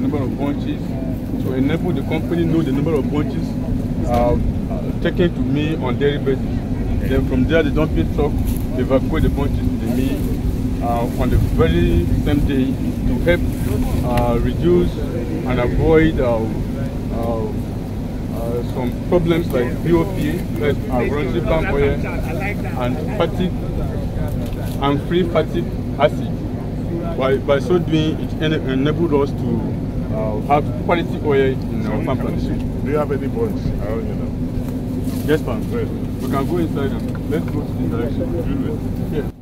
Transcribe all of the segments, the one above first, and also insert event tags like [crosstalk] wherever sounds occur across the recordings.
number of bunches to enable the company know the number of bunches uh, taken to me on daily basis. Then from there, the dumping truck evacuate the bunches to mill uh, on the very same day to help uh, reduce and avoid uh, uh, uh, some problems like BOP, like uh, palm oil, and fatigue and free fatty acid. By, by so doing, it enabled us to uh, have quality oil in our farm plantation. Do you have any bonds around you now? Yes, ma'am. We can go inside and let's go to the direction. Yeah.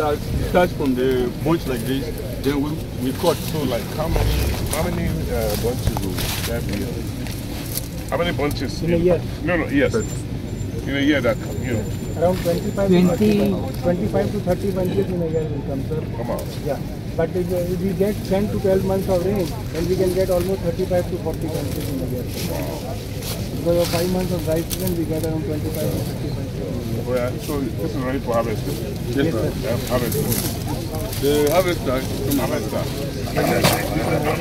The loose fruit are detached from the bunch like this, then we, we cut. So like how many how many uh, bunches will there be? How many bunches? In a year? No, no, yes. In a year that, you know. Around 25 20. to 30, 25 to 30 bunches in a year will come, sir. Come on. Yeah. But if, uh, if we get 10 to 12 months of rain, then we can get almost 35 to 40 bunches in a year. Because of 5 months of dry season, we get around 25 to 30 bunches. Oh. So this is ready for harvest. Yes, sir. Yeah, harvest. The harvester, Harvester.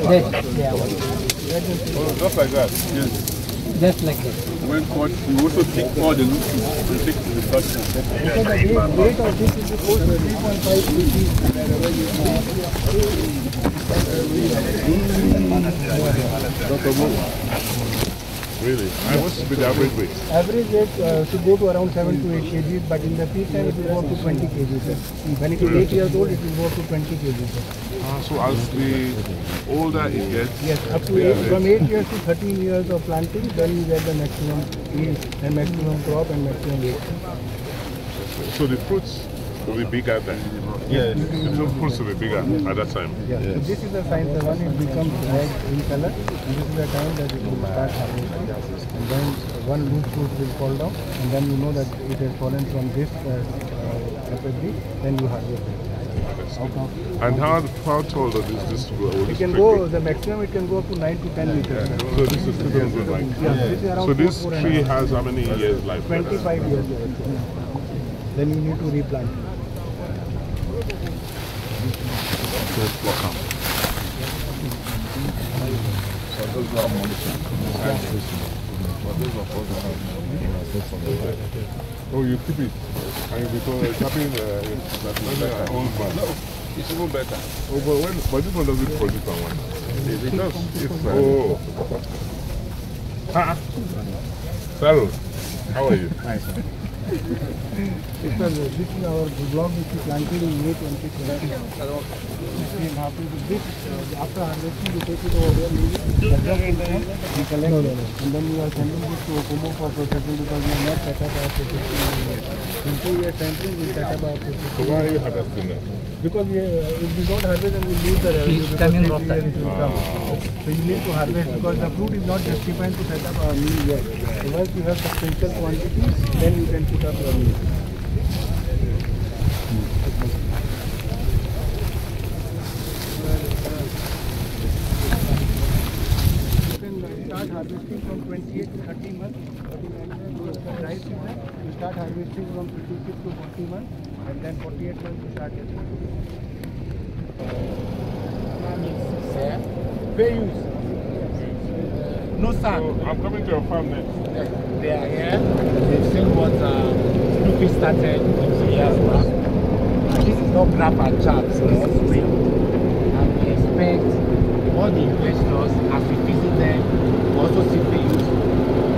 Yes, yeah, Oh, just like that. yes, just like that. when cut, we also take all the loose fruit and take to the platform. Because the weight, weight of this is close to 3.5 kg wherever you Really? And what's be the average weight? Average weight uh, should go to around 7 to 8 kg, but in the peak time it will go up to 20 kg. Sir. When it is 8 years old, it will go up to 20 kg. Sir. Uh, so as the older it gets, Yes, up to eight, from 8 years to 13 years of planting, then you get the maximum yield and maximum crop and maximum weight. so the fruits will be bigger then. Yes. The fruits will be bigger at that time. Yeah. So this is the sign that when it becomes red in color, and this is the time that it will start harvesting. Then one loose fruit will fall down, and then you know that it has fallen from this uh, uh, then you harvest it. And how how tall does this It can go, the maximum it can go up to 9 to 10 meters. So this is still going to like. Yeah, this is So this four, four tree has how many years life? 25 years. Then you need to replant. Oh, you keep it. And because it's happening, uh, that's not an old man. No, It's even better. Oh, but when, but this one doesn't produce on one. It does. It's, oh. Ah. Carol, how are you? This is, this is our blog which is planted in May 2020. We are happy with this. Uh, after harvesting, we take it over there, we collect no. we collect. And then we are sending this to Okomo for processing because we are not set up our processing. Set up our So processing. why are you harvesting now? Because we, uh, if we don't harvest, then we lose the revenue. It's because coming next off year that. it will come. So you need to harvest because the fruit is not justified to set up our mill yet. So once you have substantial quantity, then you can put up your mill. 40 months, and then 48 months you start getting. Bayous. No So. I'm coming to your farm next. They are here. They've seen what uh, Snoopy started two years back. And this is not grab and chat, this is real. And we expect all the investors, as we visit them, to also see Bayous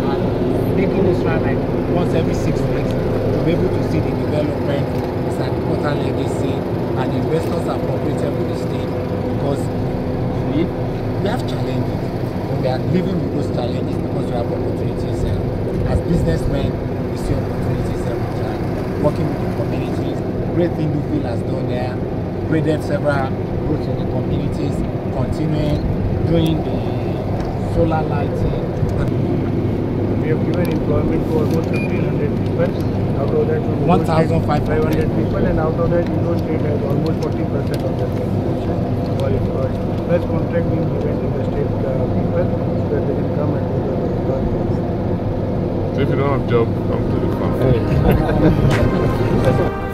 and making this round like once every six weeks to be able to see the development. It's an important legacy, and investors are cooperating with the state because we, we have challenges. We are living with those challenges because we have opportunities. Uh, as businessmen, we see opportunities every time. Working with the communities, great thing Newfield has done there, graded several roads in the communities, continuing doing the solar lighting. We have given employment to almost 1,500 people. Out of that, 1,500 people, and out of that, Edo State has almost 40% of their population were employed. Plus, contract being given to the state uh, people so that they can come and do the employment. So if you don't have job, come to the farm. [laughs]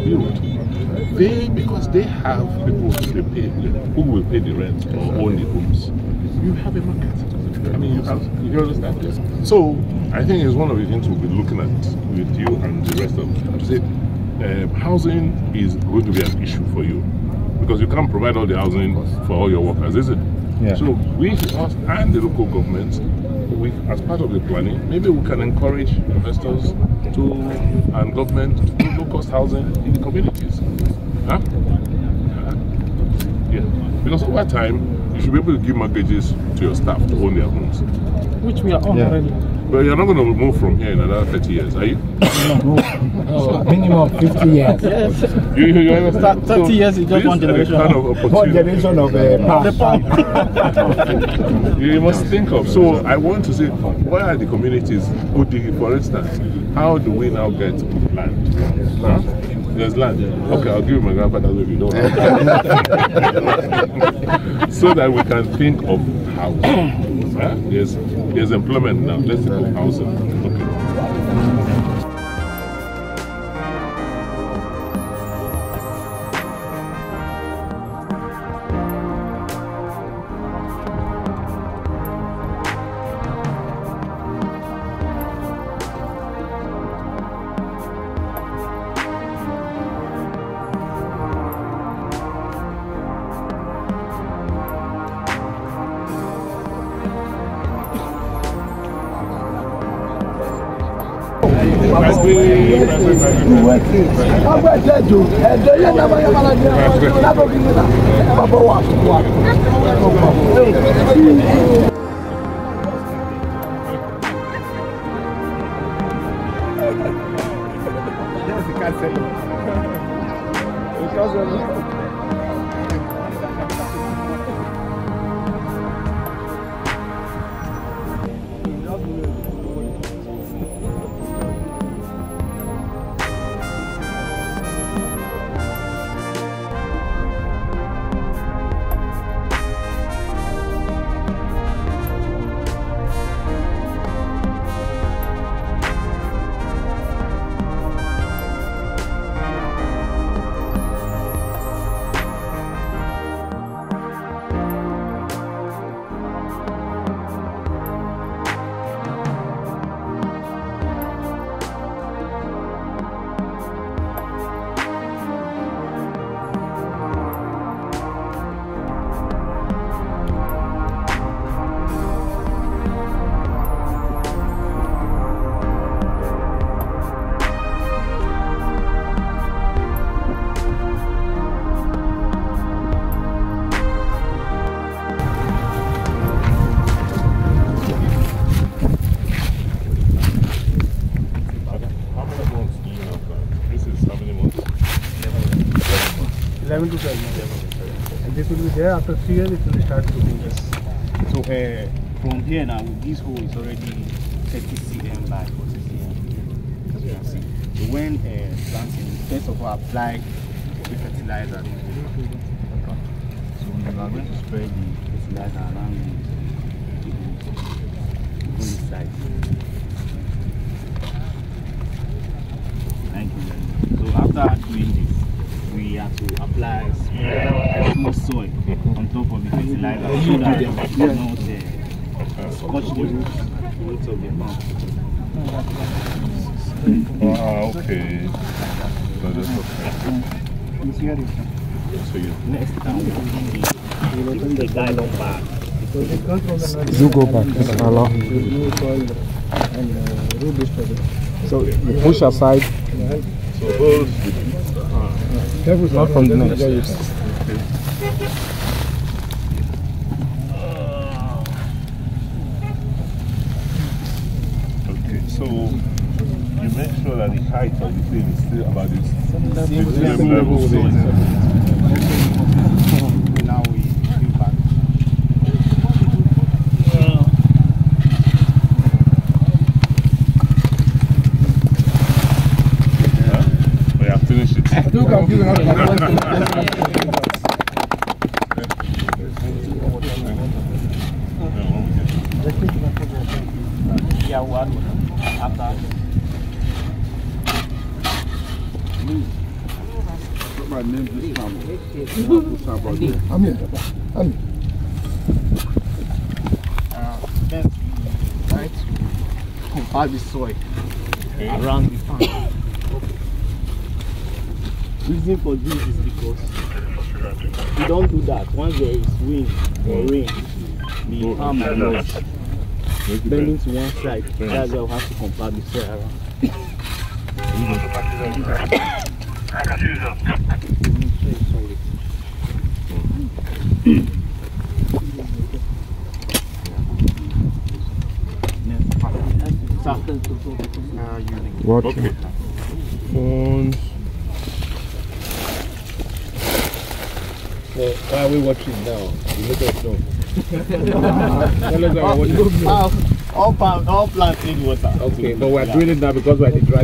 communities where we can build. They, because they have people who pay, who will pay the rent or own the homes. You have a market. I mean, you have, you understand this? So, I think it's one of the things we'll be looking at with you and the rest of them. Say, uh, housing is going to be an issue for you because you can't provide all the housing for all your workers, is it? Yeah. So, we, us and the local government, we, as part of the planning, maybe we can encourage investors to and government to low-cost housing in the communities. Huh? Yeah, because over time, you should be able to give mortgages to your staff to own their homes. Which we are on Yeah. already. But you're not going to move from here in another 30 years, are you? Oh, minimum 50 years. Yes. You, you, you understand? 30 years is just one generation. Kind of One generation of uh, past. [laughs] you must think of. So I want to say, where are the communities? Could the, for instance, how do we now get land? Huh? There's land. Okay, I'll give my grandfather's don't have. [laughs] so that we can think of housing. [coughs] Huh? There's, there's employment now. Let's think of housing. Okay. ọgbẹ ẹjọ ẹjọ yẹn náà bọyá bala ní ọgbẹ lábọ kí n bá. There after three years, it will start looking yes. So uh, from here now, this hole is already 30 cm by 40 cm. As you can see. So when uh, planting, first of all apply the fertilizer. So we are going to spread the fertilizer around the, side. Thank you. So after doing this, we have to apply small, small soil on top of the fertilizer so that it will not uh, scorch the roots, roots of the plant. Ah, okay. No, that's okay. So you, Next time, we will put the nylon bag. Do go back. It's allow. No soil and uh, root disturbance. So you push aside. so hold the, Careful, not from the next. okay, so you make sure that the height of the thing is still about this the same level with it. Now we fill back. Huh? Oh, yeah, finish it. Yeah, what? After. I'm here. I'm here. Uh, to compact the soil around the farm. The reason for this is because if you don't do that, once there is wind or rain, the farm might lodge. Make it bending bend. to one side. That's why we have to compact the soil around. What? [coughs] [coughs] Okay. Phones. So why are we watching now? You let us know. Tell us why we're watching. All, all, all plants need water. Okay, but we're doing it now because we're the dry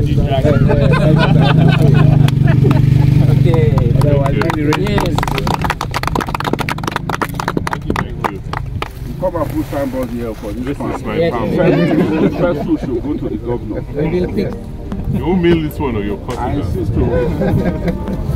Okay. Otherwise, when the rain Yes. Thank you, thank you. Come and put signboard here for this This farm. is my Yes, farm. First, first two should go to the governor. We will fix. You won't mail this one or your cousin. I insist to.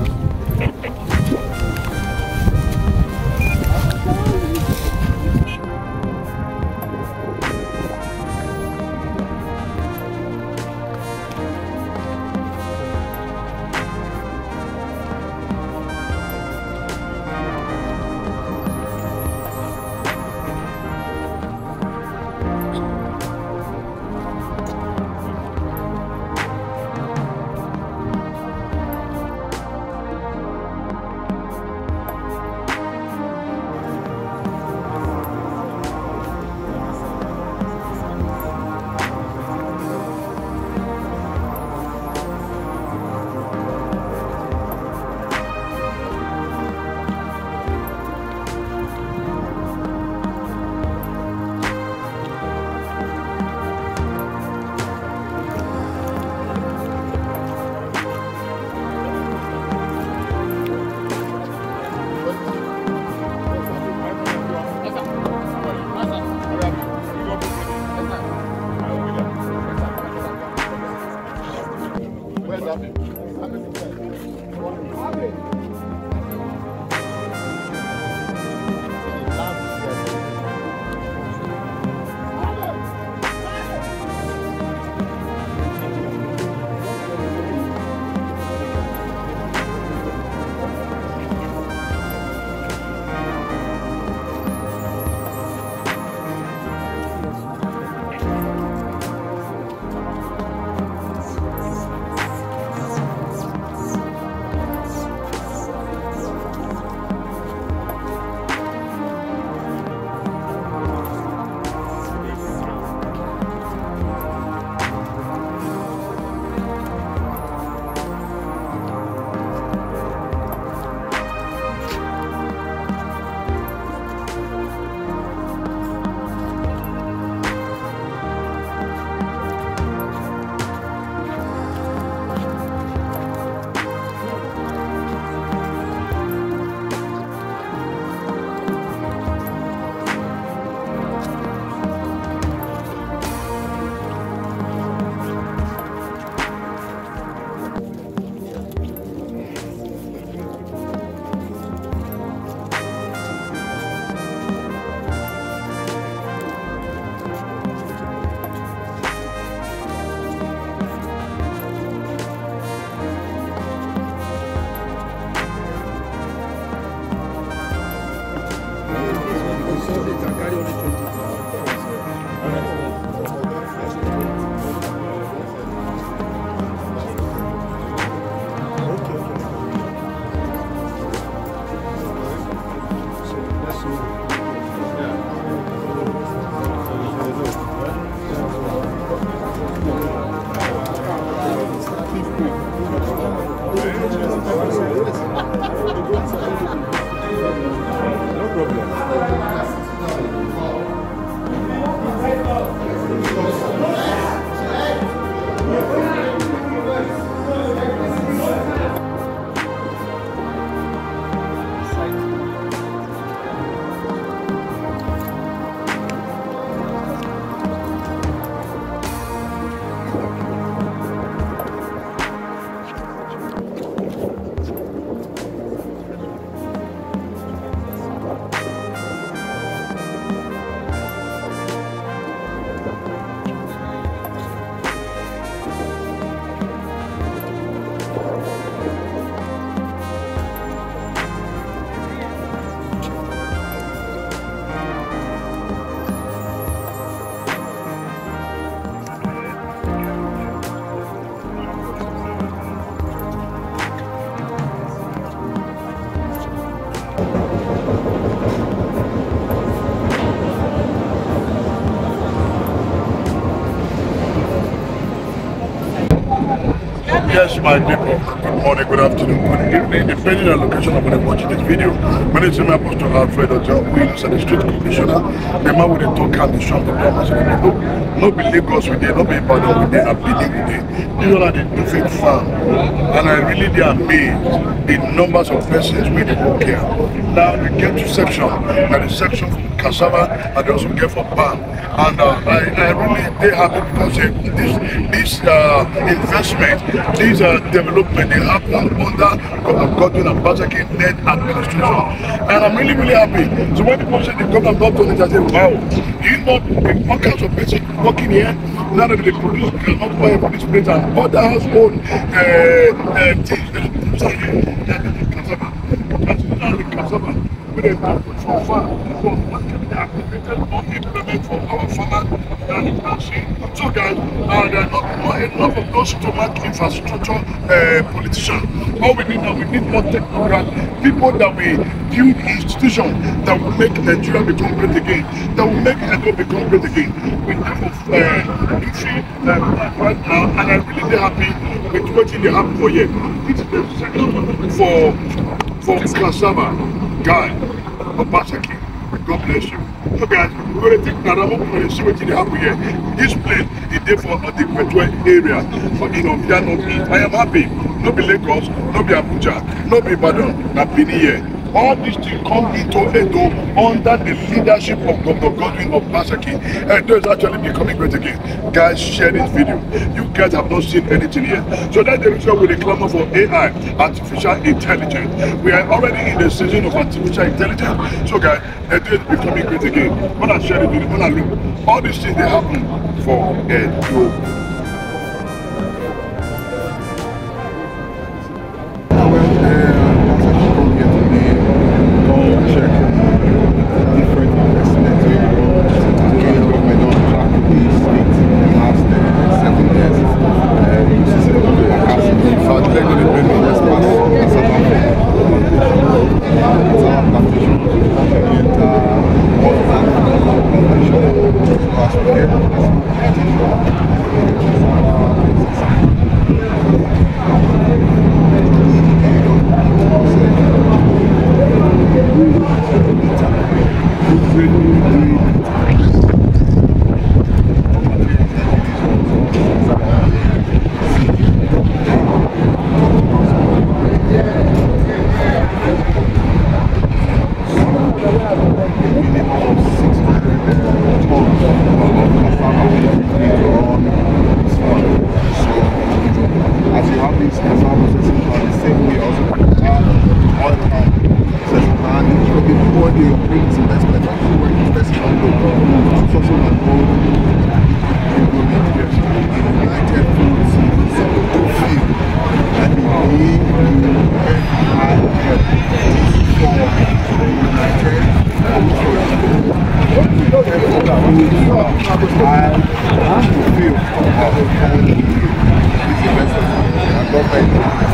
Yes, my people. Good morning, good afternoon, good evening, depending on the location of when you're watching this video. My name is Semi Apostle Alfredo John Williams, and the street commissioner. The man with the talk and the shop, the promise. No, no be Lagos with it, no be Ibadan with it, and Benin with it. These are the different farm. And I really they amazed the numbers of persons with the work here. Now we get to section, and the section cassava, and they also get for palm. And uh, I, I really they happy because uh, this this uh, investment, this uh, development, they happen under Godwin and Basaki net administration. And I'm really, really happy. So when people say the government not doing it, I say, wow, you know, the all kinds of people working here, now that they produce cannot buy for this place and other household uh, uh, things, they produce here, that is cassava. That's the cassava. We don't have for far. So what can be activated or implement for our farmers that is not seen. So guys, uh, there are not enough of those stomach infrastructure uh, politicians. All we need now, we need more technocrats, people that will build institutions that will make Nigeria become great again, that will make Edo become great again. We have of uh, country uh, right now, and I'm really happy with what they happen for you. This is the second for for cassava guy, Obasaki. God bless you. So guys, we're to take Naramo and see what they happen here. This place is there for the Petue area, for in Ovia North East. I am happy. No be Lagos, no be Abuja, no be Ibadan, na Benin here. All these things come into Edo under the leadership of Governor Godwin of Basaki. Edo is actually becoming great again. Guys, share this video. You guys have not seen anything yet. So that's the reason the clamor for AI, artificial intelligence. We are already in the season of artificial intelligence. So guys, Edo is becoming great again. When I share the video, when I look, all these things they happen for Edo. れるんですかね、まさかの。Доброе утро.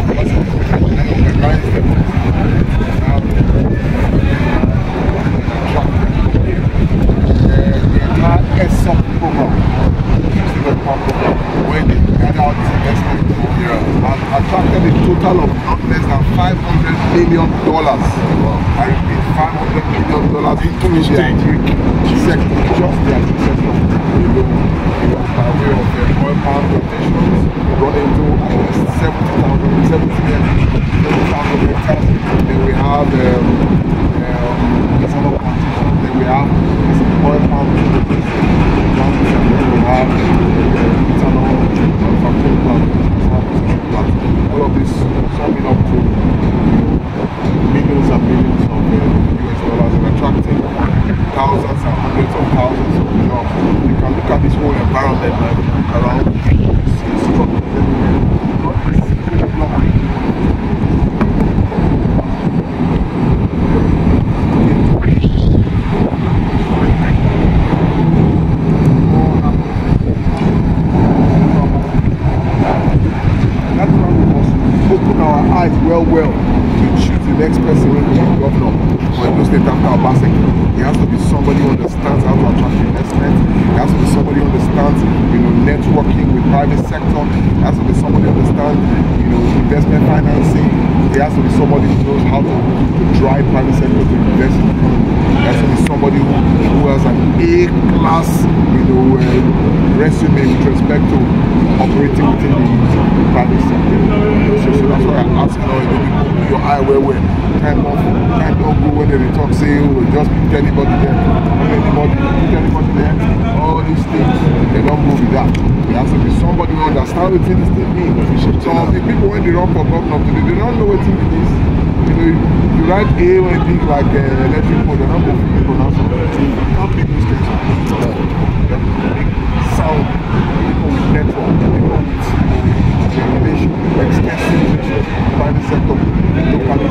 Resume with respect to operating within the private sector. So, so that's why I'm asking all the people, your eye where where time off, time don't go when they talk, say, oh, just put anybody there, put anybody, put anybody there, all these things, they don't go with that. There has to be somebody who understands what things they mean. So the people when they run for governor today, they don't know what it is. You know, you write A you think like uh, electric code, they're not going to pronounce it. Can't be those things. Sound, people with network, people with extensive private sector, locally,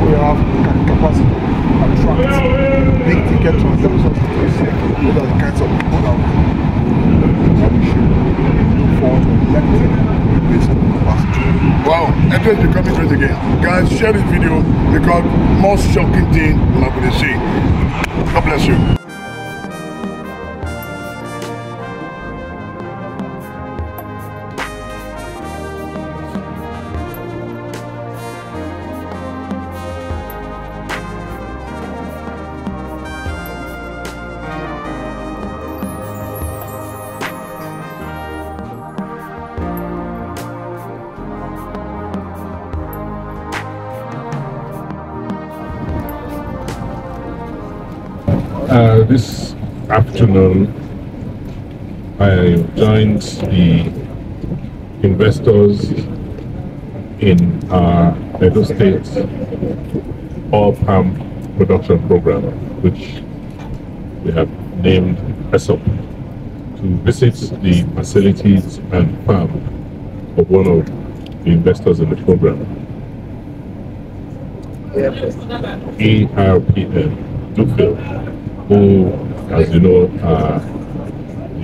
we have capacity to attract big ticket transactions to sector. Kinds of people great again. Guys, share this video because more shocking thing we're going to see. God bless you. Afternoon, I joined the investors in our Edo State oil palm production program, which we have named ESOP, to visit the facilities and farm of one of the investors in the program. ERPN, Dufil, who, as you know, are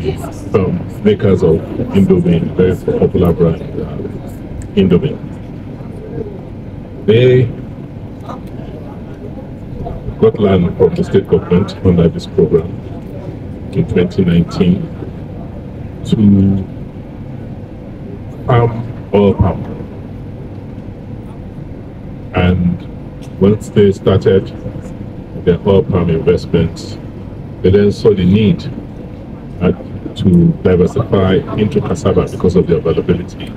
the um, makers of Indomie, very popular brand, uh, Indomie. They got land from the state government under this program in 2019 to farm oil palm. And once they started their oil palm investments, they then saw the need uh, to diversify into cassava because of the availability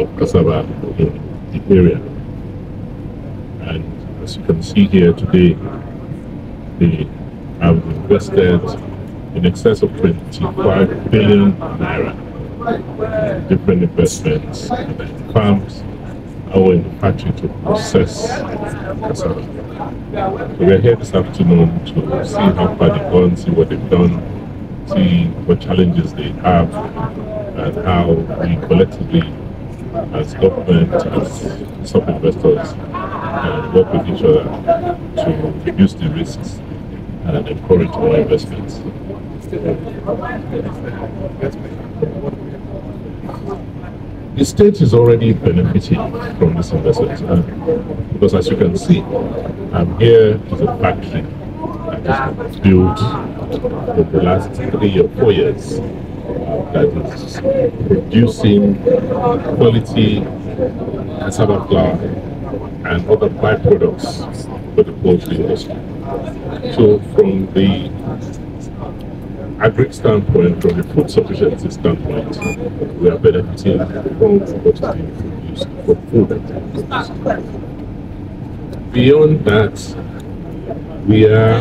of cassava in the area. And as you can see here today, they have invested in excess of 25 billion naira in different investments in farms or in the factory to process cassava. We're here this afternoon to see how far they've gone, see what they've done, see what challenges they have, and how we collectively, as government, as sub-investors, uh, work with each other to reduce the risks and encourage more investments. The state is already benefiting from this investment uh, because as you can see, um, here is a factory that built in the last three or four years uh, that is producing quality cassava flour and other byproducts for the poultry industry. So from the agri standpoint, from the food sufficiency standpoint, we are benefiting from what is being produced for food. Beyond that, we are,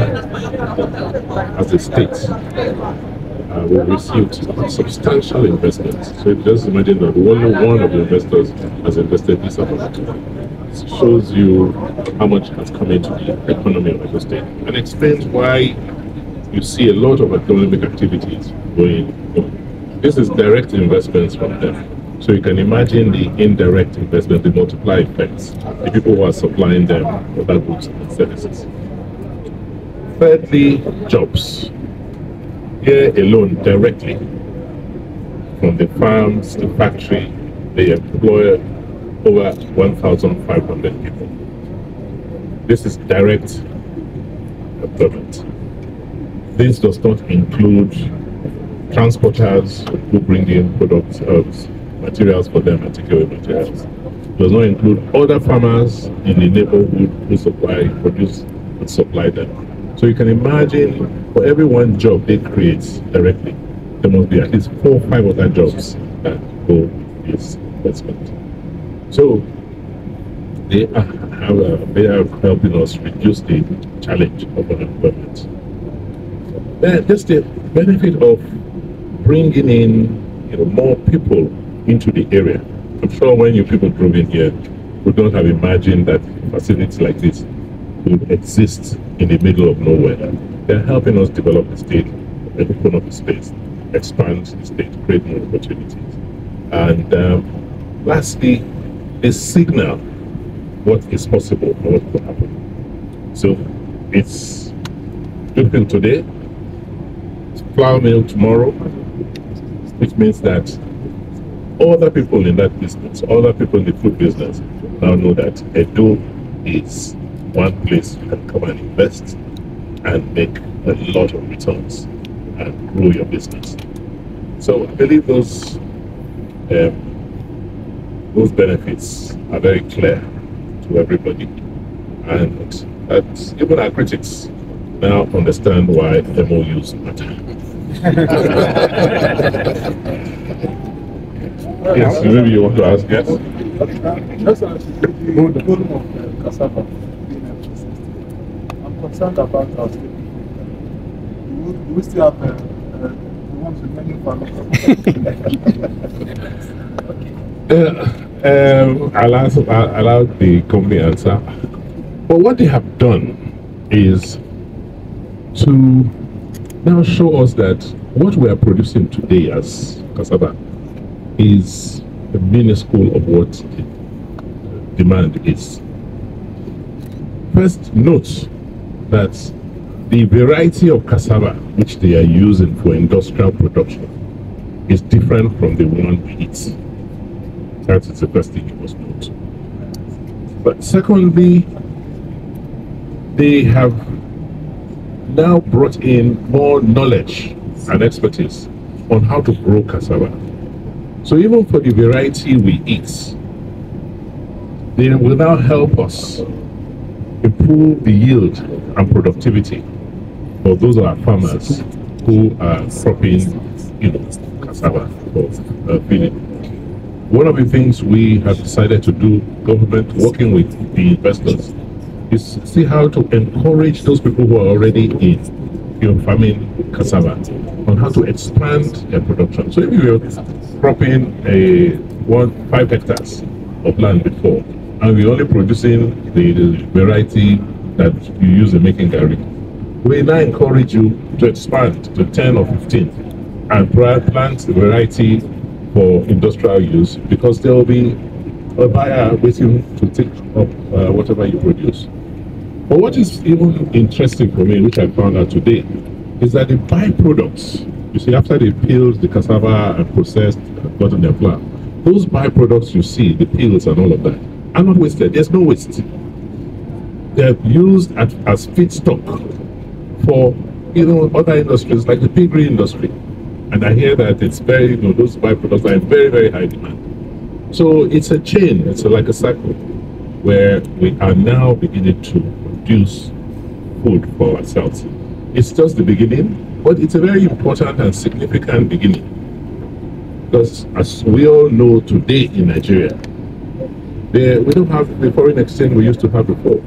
as a state, uh, we received substantial investments. So you just imagine that only one of the investors has invested this amount. It shows you how much has come into the economy of the state and explains why you see a lot of economic activities going on. This is direct investments from them. So you can imagine the indirect investment, the multiply effects, the people who are supplying them other goods and services. Thirdly, jobs. Here alone, directly, from the farms, the factory, they employ over 1,500 people. This is direct employment. This does not include transporters who bring in products, uh, materials for them and take away materials. It does not include other farmers in the neighborhood who supply, produce, and supply them. So you can imagine for every one job they create directly, there must be at least four or five other jobs that go this investment. So they are, have, uh, they are helping us reduce the challenge of unemployment. Then there's the benefit of bringing in you know, more people into the area. I'm sure when you people drove in here, we don't have imagined that facilities like this would exist in the middle of nowhere. They're helping us develop the state, open up the space, expand the state, create more opportunities. And um, lastly, they signal what is possible and what could happen. So it's Dukin today, flour mill tomorrow, which means that other people in that business, other people in the food business now know that Edo is one place you can come and invest and make a lot of returns and grow your business. So I believe those um, those benefits are very clear to everybody, and that even our critics now understand why MOUs matter. [laughs] yes, maybe you want to ask, yes? [laughs] Just the volume of cassava being I'm concerned about our. Do we, still have uh, uh, the ones with many Uh, um, I'll, answer, I'll allow the company answer. But what they have done is to now show us that what we are producing today as cassava is a minuscule of what the demand is. First, note that the variety of cassava which they are using for industrial production is different from the one we eat. That is the first thing you must note. But secondly, they have now brought in more knowledge and expertise on how to grow cassava. So even for the variety we eat, they will now help us improve the yield and productivity for those of our farmers who are cropping, you know, cassava for uh, feeding. One of the things we have decided to do, government working with the investors, is see how to encourage those people who are already in you know, farming cassava on how to expand their production. So if you're cropping a one five hectares of land before, and we're only producing the, variety that you use in making gari, we now encourage you to expand to 10 or 15 and plant the variety for industrial use because there will be a buyer waiting to take up uh, whatever you produce. But what is even interesting for me, which I found out today, is that the byproducts, you see, after they peeled the cassava and processed and gotten their flour, those byproducts you see, the peels and all of that, are not wasted. There's no waste. They're used at, as feedstock for you know other industries like the piggery industry. And I hear that it's very, you know, those byproducts are in very, very high demand. So it's a chain, it's a, like a cycle where we are now beginning to produce food for ourselves. It's just the beginning, but it's a very important and significant beginning. Because as we all know today in Nigeria, there, we don't have the foreign exchange we used to have before.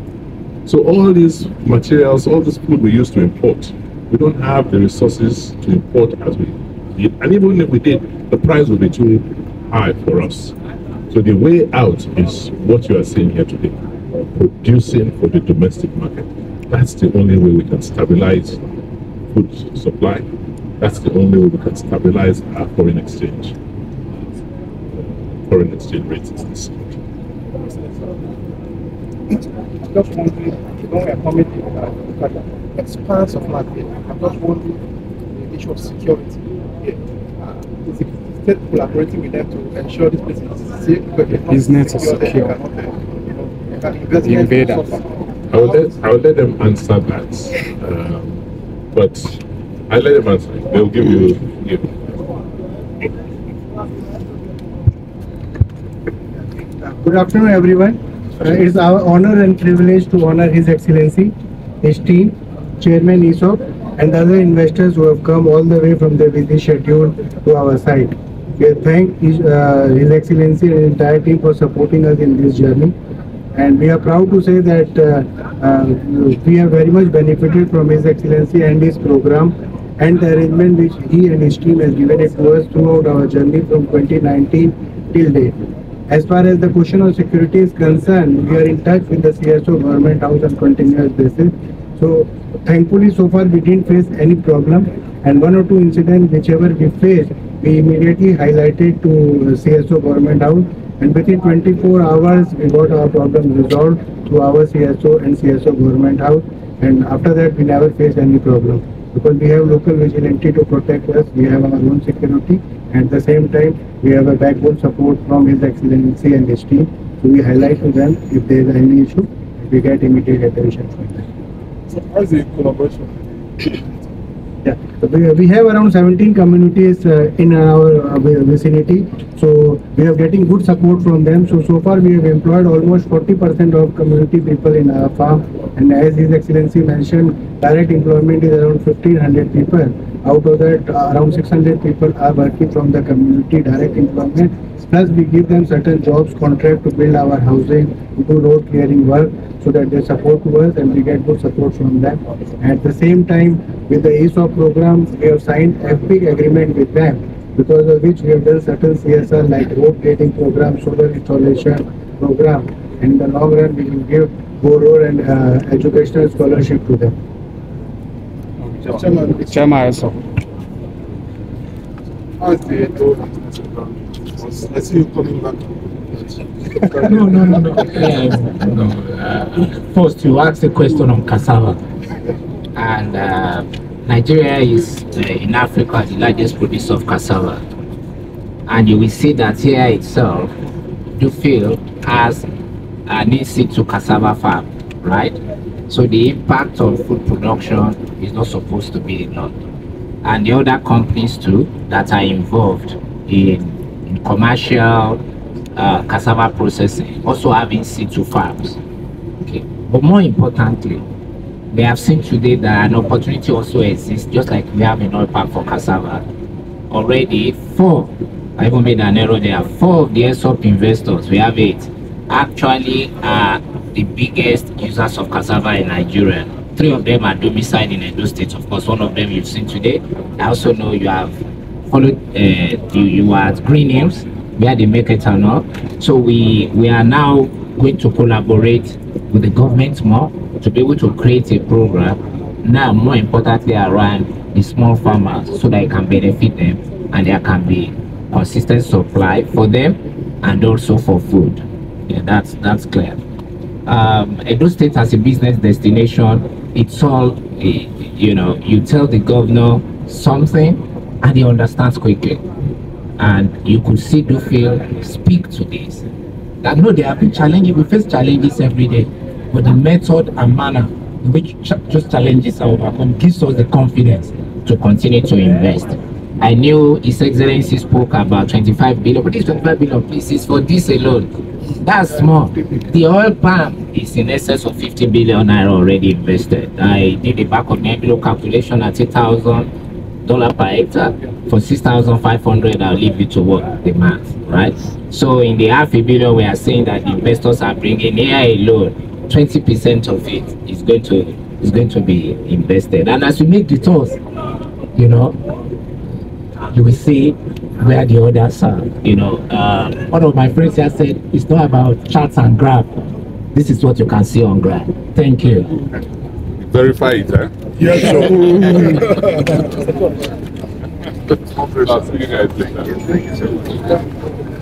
So all these materials, all this food we used to import, we don't have the resources to import as we did. And even if we did, the price would be too high for us. So the way out is what you are seeing here today, producing for the domestic market. That's the only way we can stabilize food supply. That's the only way we can stabilize our foreign exchange. Foreign exchange rates is this. just wondering, when we are coming to uh, the expanse of land here, I'm just wondering the issue of security here. Uh, is the state collaborating with them to ensure this place is safe? Because if not Business is then they secure. The in invaders. I will let, I will let them answer that. Um, but I let them answer. They'll give you. Give. Good afternoon, everyone. Uh, it's our honor and privilege to honor His Excellency, his team, Chairman ESOP, and the other investors who have come all the way from their busy schedule to our site. We thank His, uh, His Excellency and the entire team for supporting us in this journey. And we are proud to say that uh, uh, we have very much benefited from His Excellency and his program and the arrangement which he and his team has given it to us throughout our journey from 2019 till date. As far as the question of security is concerned, we are in touch with the CSO government house on continuous basis. So thankfully so far we didn't face any problem and one or two incidents whichever we faced, we immediately highlighted to CSO government house and within 24 hours we got our problem resolved through our CSO and CSO government house and after that we never faced any problem because we have local vigilante to protect us, we have our own security and at the same time we have a backbone support from His Excellency and his team. So we highlight to them if there is any issue, we get immediate attention from them. So how's the collaboration? Yeah, we, have around 17 communities uh, in our uh, vicinity. So we are getting good support from them. So so far we have employed almost 40% of community people in our farm. And as His Excellency mentioned, direct employment is around 1500 people. Out of that, around 600 people are working from the community direct employment. Plus we give them certain jobs, contract to build our housing, do road clearing work so that they support to us and we get good support from them. At the same time, with the ESOP program, we have signed FPIC agreement with them because of which we have done certain CSR like road grading program, solar installation program. And in the long run, we will give borrower and uh, educational scholarship to them. Chairman, Chairman the road I see you coming back. No, no, no, no. Um, uh, first, you asked a question on cassava. And uh, Nigeria is, uh, in Africa, the largest producer of cassava. And you will see that here itself, Dufil has an in situ cassava farm, right? So the impact of food production is not supposed to be enough. And the other companies too that are involved in, in commercial uh, cassava processing also having in situ farms. Okay. But more importantly, we have seen today that an opportunity also exists, just like we have in oil palm for cassava. Already, four, I even made an error there, four of the ESOP investors, we have eight, actually are the biggest users of cassava in Nigeria. Three of them are domiciled in Edo State. Of course, one of them you've seen today. I also know you have followed, uh, you, are at Green Hills, where they make ethanol. So we, we are now going to collaborate with the government more to be able to create a program now more importantly around the small farmers so that it can benefit them and there can be consistent supply for them and also for food yeah that's that's clear um edo state as a business destination it's all eh, you know you tell the governor something and he understands quickly and you could see Dufil speak to this. I know there have been challenges, we face challenges every day, but the method and manner in which ch- challenges are overcome gives us the confidence to continue to invest. I knew His Excellency spoke about 25 billion, but this 25 billion, please, is for this alone. That's small. The oil palm is in excess of 50 billion naira already invested. I did a back of the envelope calculation at 8,000 dollar per hectare for six thousand five hundred i'll leave you to work the math right so in the half a billion we are saying that investors are bringing here alone 20 percent of it is going to is going to be invested and as we make the tours you know you will see where the others are you know uh, one of my friends here said it's not about charts and graph this is what you can see on graph thank you Verify it, eh? Yes, sir. I'll see you guys later.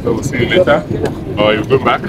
So we'll see you later. Or you'll go back?